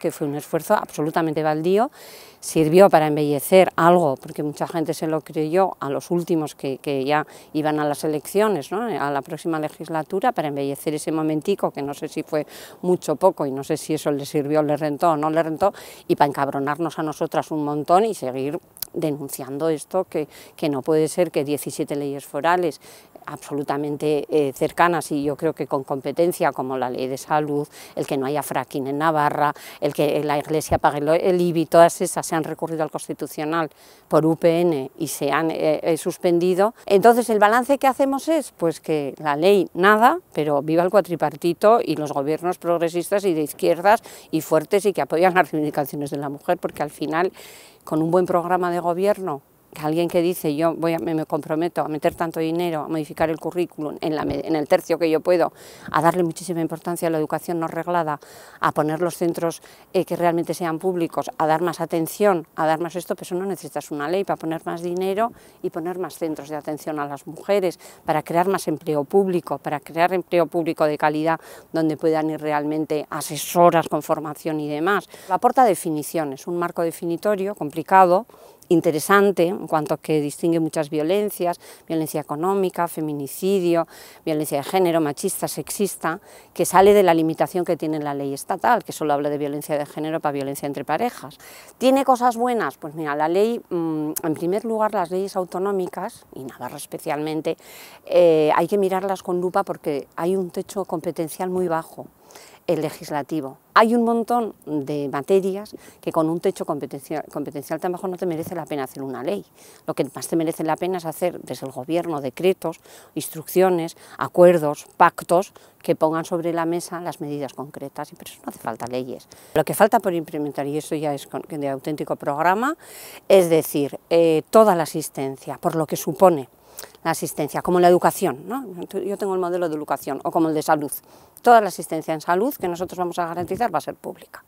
Que fue un esfuerzo absolutamente baldío, sirvió para embellecer algo, porque mucha gente se lo creyó a los últimos que, que ya iban a las elecciones, ¿no? a la próxima legislatura, para embellecer ese momentico, que no sé si fue mucho o poco, y no sé si eso le sirvió, le rentó o no le rentó, y para encabronarnos a nosotras un montón y seguir denunciando esto, que, que no puede ser que 17 leyes forales absolutamente eh, cercanas y yo creo que con competencia como la ley de salud, el que no haya fracking en Navarra, el que la Iglesia pague el IBI, todas esas se han recurrido al Constitucional por UPN y se han eh, eh, suspendido. Entonces el balance que hacemos es pues que la ley nada, pero viva el cuatripartito y los gobiernos progresistas y de izquierdas y fuertes y que apoyan las reivindicaciones de la mujer, porque al final con un buen programa de gobierno alguien que dice yo voy a, me, comprometo a meter tanto dinero, a modificar el currículum en, la, en, el tercio que yo puedo, a darle muchísima importancia a la educación no reglada, a poner los centros eh, que realmente sean públicos, a dar más atención, a dar más esto, pues no necesitas una ley para poner más dinero y poner más centros de atención a las mujeres, para crear más empleo público, para crear empleo público de calidad donde puedan ir realmente asesoras con formación y demás. Aporta definiciones, un marco definitorio complicado, interesante en cuanto a que distingue muchas violencias, violencia económica, feminicidio, violencia de género, machista, sexista, que sale de la limitación que tiene la ley estatal, que solo habla de violencia de género para violencia entre parejas. ¿Tiene cosas buenas? Pues mira, la ley, mm, en primer lugar, las leyes autonómicas, y Navarra especialmente, eh, hay que mirarlas con lupa porque hay un techo competencial muy bajo el legislativo. Hay un montón de materias que con un techo competencial, competencial tan bajo no te merece la pena hacer una ley. Lo que más te merece la pena es hacer desde el gobierno decretos, instrucciones, acuerdos, pactos que pongan sobre la mesa las medidas concretas. Y por eso no hace falta leyes. Lo que falta por implementar, y eso ya es de auténtico programa, es decir, eh, toda la asistencia, por lo que supone la asistencia, como la educación, ¿no? yo tengo el modelo de educación, o como el de salud. Toda la asistencia en salud que nosotros vamos a garantizar va a ser pública.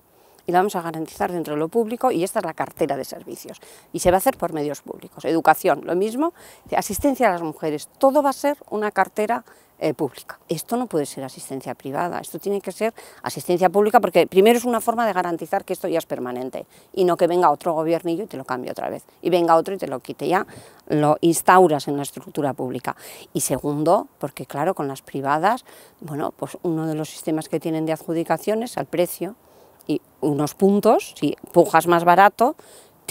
Y la vamos a garantizar dentro de lo público y esta es la cartera de servicios. Y se va a hacer por medios públicos. Educación, lo mismo. Asistencia a las mujeres, todo va a ser una cartera eh, pública. Esto no puede ser asistencia privada, esto tiene que ser asistencia pública porque primero es una forma de garantizar que esto ya es permanente y no que venga otro gobernillo y te lo cambie otra vez y venga otro y te lo quite, ya lo instauras en la estructura pública. Y segundo, porque claro, con las privadas, bueno, pues uno de los sistemas que tienen de adjudicaciones al precio y unos puntos, si pujas más barato,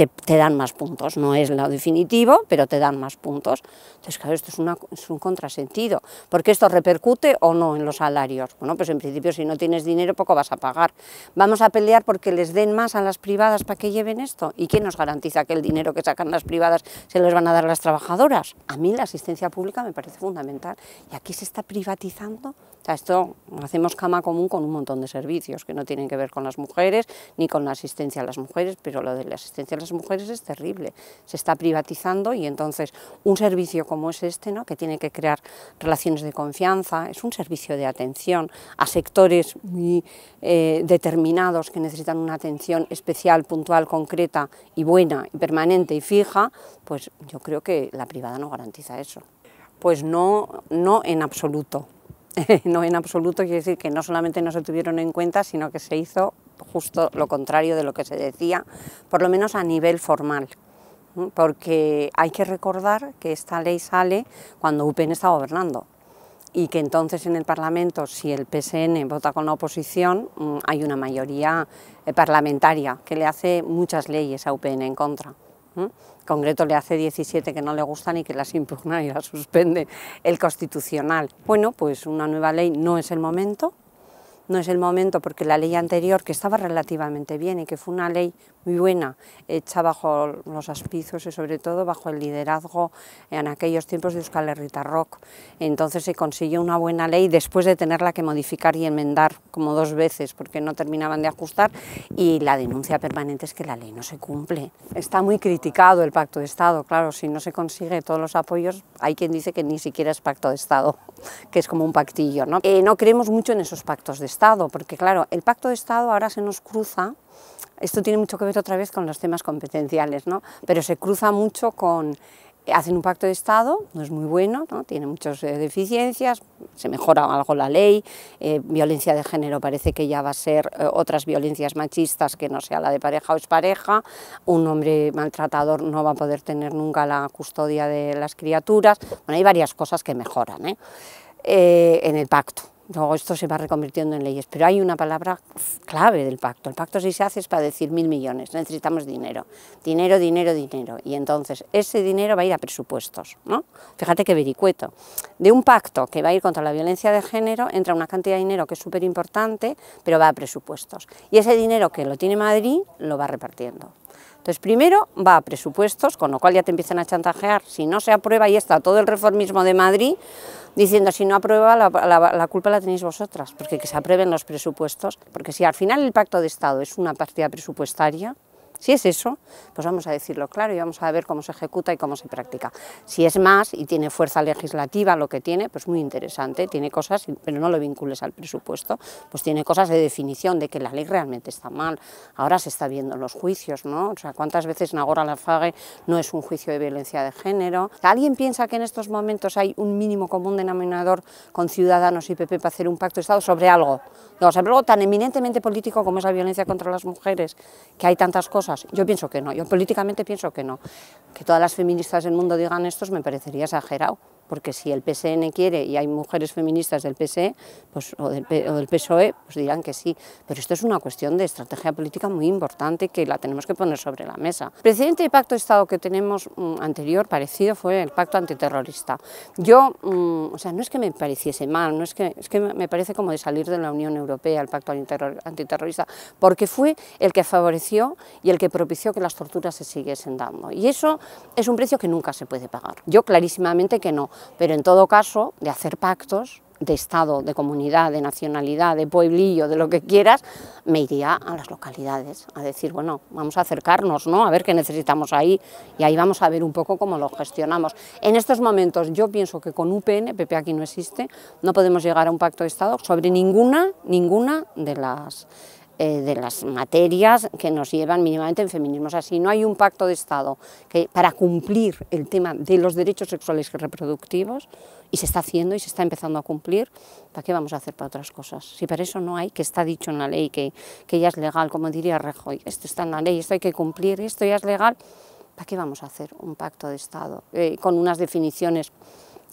te, dan más puntos. No es lo definitivo, pero te dan más puntos. Entonces, claro, esto es, es, un contrasentido, porque esto repercute o no en los salarios. Bueno, pues en principio si no tienes dinero poco vas a pagar. Vamos a pelear porque les den más a las privadas para que lleven esto. ¿Y quién nos garantiza que el dinero que sacan las privadas se los van a dar las trabajadoras? A mí la asistencia pública me parece fundamental. Y aquí se está privatizando. O sea, esto hacemos cama común con un montón de servicios que no tienen que ver con las mujeres ni con la asistencia a las mujeres, pero lo de la asistencia a las mujeres es terrible, se está privatizando y entonces un servicio como es este, ¿no? que tiene que crear relaciones de confianza, es un servicio de atención a sectores muy eh, determinados que necesitan una atención especial, puntual, concreta y buena, y permanente y fija, pues yo creo que la privada no garantiza eso. Pues no, no en absoluto. no en absoluto quiere decir que no solamente no se tuvieron en cuenta, sino que se hizo justo lo contrario de lo que se decía, por lo menos a nivel formal, porque hay que recordar que esta ley sale cuando UPN está gobernando y que entonces en el Parlamento, si el PSN vota con la oposición, mm, hay una mayoría eh, parlamentaria que le hace muchas leyes a UPN en contra. En concreto le hace 17 que no le gustan y que las impugna y las suspende el Constitucional. Bueno, pues una nueva ley no es el momento, no es el momento porque la ley anterior, que estaba relativamente bien y que fue una ley muy buena, hecha bajo los aspizos y sobre todo bajo el liderazgo en aquellos tiempos de Euskal Herrita Rock. Entonces se consiguió una buena ley después de tenerla que modificar y enmendar como dos veces porque no terminaban de ajustar y la denuncia permanente es que la ley no se cumple. Está muy criticado el pacto de Estado, claro, si no se consigue todos los apoyos, hay quien dice que ni siquiera es pacto de Estado, que es como un pactillo. No, eh, no creemos mucho en esos pactos de Estado Estado, porque claro, el pacto de Estado ahora se nos cruza, esto tiene mucho que ver otra vez con los temas competenciales, ¿no? pero se cruza mucho con hacen un pacto de Estado, no es muy bueno, ¿no? tiene muchas eh, deficiencias, se mejora algo la ley, eh, violencia de género parece que ya va a ser eh, otras violencias machistas que no sea la de pareja o expareja, un hombre maltratador no va a poder tener nunca la custodia de las criaturas, bueno, hay varias cosas que mejoran en el pacto. Luego esto se va reconvirtiendo en leyes, pero hay una palabra clave del pacto. El pacto si se hace es para decir mil millones, necesitamos dinero, dinero, dinero, dinero. Y entonces ese dinero va a ir a presupuestos, ¿no? Fíjate qué vericueto. De un pacto que va a ir contra la violencia de género entra una cantidad de dinero que es súper importante, pero va a presupuestos. Y ese dinero que lo tiene Madrid lo va repartiendo. Entonces, primero va a presupuestos, con lo cual ya te empiezan a chantajear. Si no se aprueba, y está todo el reformismo de Madrid, diciendo si no aprueba la, culpa la tenéis vosotras, porque que se aprueben los presupuestos, porque si al final el pacto de Estado es una partida presupuestaria, si es eso, pues vamos a decirlo claro y vamos a ver cómo se ejecuta y cómo se practica. Si es más y tiene fuerza legislativa, lo que tiene, pues muy interesante, tiene cosas, pero no lo vincules al presupuesto, pues tiene cosas de definición de que la ley realmente está mal. Ahora se está viendo en los juicios, ¿no? O sea, ¿cuántas veces Nagora Lafague no es un juicio de violencia de género? ¿Alguien piensa que en estos momentos hay un mínimo común denominador con Ciudadanos y PP para hacer un pacto de Estado sobre algo? No, sobre algo tan eminentemente político como es la violencia contra las mujeres, que hay tantas cosas yo pienso que no, yo políticamente pienso que no. Que todas las feministas del mundo digan esto me parecería exagerado porque si el PSN quiere y hay mujeres feministas del PSE pues, o, del, PSOE, pues dirán que sí. Pero esto es una cuestión de estrategia política muy importante que la tenemos que poner sobre la mesa. El precedente pacto de Estado que tenemos mm, anterior, parecido, fue el pacto antiterrorista. Yo, mm, o sea, no es que me pareciese mal, no es que, es que me parece como de salir de la Unión Europea el pacto antiterrorista, porque fue el que favoreció y el que propició que las torturas se siguiesen dando. Y eso es un precio que nunca se puede pagar. Yo clarísimamente que no pero en todo caso, de hacer pactos de Estado, de comunidad, de nacionalidad, de pueblillo, de lo que quieras, me iría a las localidades a decir, bueno, vamos a acercarnos, ¿no? A ver qué necesitamos ahí y ahí vamos a ver un poco cómo lo gestionamos. En estos momentos yo pienso que con UPN, PP aquí no existe, no podemos llegar a un pacto de Estado sobre ninguna, ninguna de las eh, de las materias que nos llevan mínimamente en feminismo. O sea, si no hay un pacto de Estado para cumplir el tema de los derechos sexuales y reproductivos, y se está haciendo y se está empezando a cumplir, ¿para qué vamos a hacer para otras cosas? Si para eso no hay, que está dicho en la ley, que, que ya es legal, como diría Rejoy, esto está en la ley, esto hay que cumplir, esto ya es legal, ¿para qué vamos a hacer un pacto de Estado eh, con unas definiciones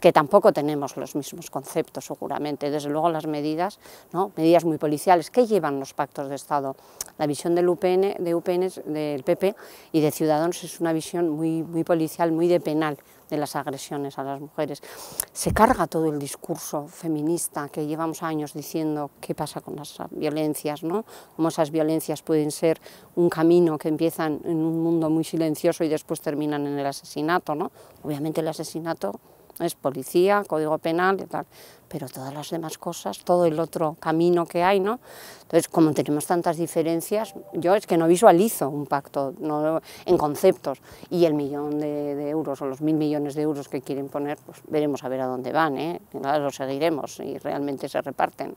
que tampoco tenemos los mismos conceptos seguramente, desde luego las medidas, ¿no? medidas muy policiales, ¿qué llevan los pactos de Estado? La visión del UPN, de UPN, del PP y de Ciudadanos es una visión muy, muy policial, muy de penal de las agresiones a las mujeres. Se carga todo el discurso feminista que llevamos años diciendo qué pasa con las violencias, ¿no? cómo esas violencias pueden ser un camino que empiezan en un mundo muy silencioso y después terminan en el asesinato. ¿no? Obviamente el asesinato es policía, código penal pero todas las demás cosas, todo el otro camino que hay, ¿no? Entonces, como tenemos tantas diferencias, yo es que no visualizo un pacto no, en conceptos y el millón de, euros o los mil millones de euros que quieren poner, pues veremos a ver a dónde van, ¿eh? lo seguiremos y realmente se reparten.